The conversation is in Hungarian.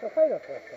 To fejlett trasa.